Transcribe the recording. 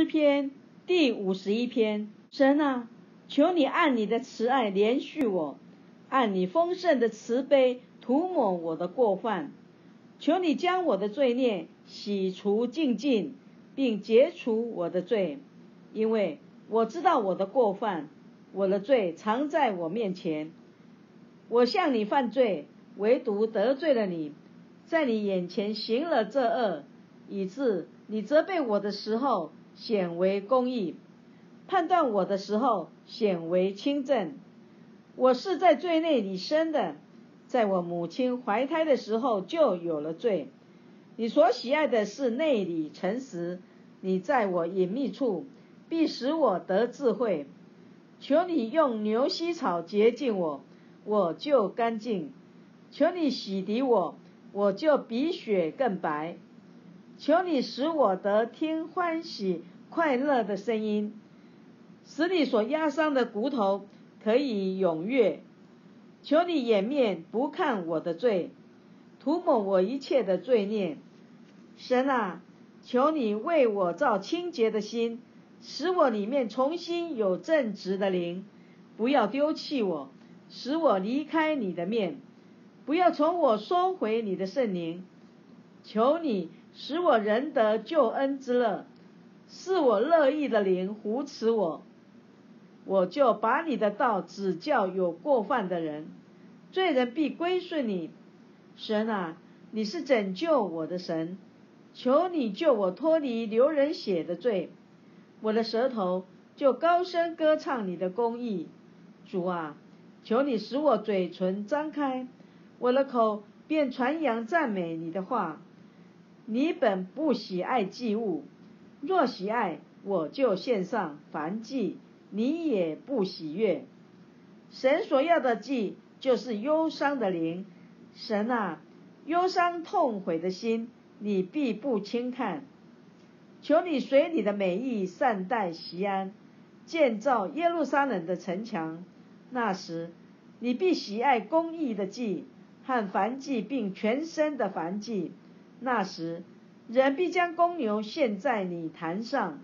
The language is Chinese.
诗篇第五十一篇：神啊，求你按你的慈爱连续我，按你丰盛的慈悲涂抹我的过犯。求你将我的罪孽洗除净尽，并解除我的罪，因为我知道我的过犯，我的罪藏在我面前。我向你犯罪，唯独得罪了你，在你眼前行了这恶，以致你责备我的时候显为公义，判断我的时候显为轻正。我是在罪内里生的。在我母亲怀胎的时候就有了罪。你所喜爱的是内里诚实，你在我隐秘处必使我得智慧。求你用牛膝草洁净我，我就干净；求你洗涤我，我就比雪更白。求你使我得听欢喜快乐的声音，使你所压伤的骨头可以踊跃。求你掩面不看我的罪，涂抹我一切的罪孽。神啊，求你为我造清洁的心，使我里面重新有正直的灵。不要丢弃我，使我离开你的面；不要从我收回你的圣灵。求你使我仁得救恩之乐，是我乐意的灵扶持我。我就把你的道指教有过犯的人，罪人必归顺你。神啊，你是拯救我的神，求你救我脱离流人血的罪。我的舌头就高声歌唱你的公义。主啊，求你使我嘴唇张开，我的口便传扬赞美你的话。你本不喜爱祭物，若喜爱，我就献上燔祭。你也不喜悦，神所要的祭就是忧伤的灵。神啊，忧伤痛悔的心，你必不轻看。求你随你的美意善待西安，建造耶路撒冷的城墙。那时，你必喜爱公义的祭和燔祭，并全身的燔祭。那时，人必将公牛献在你坛上。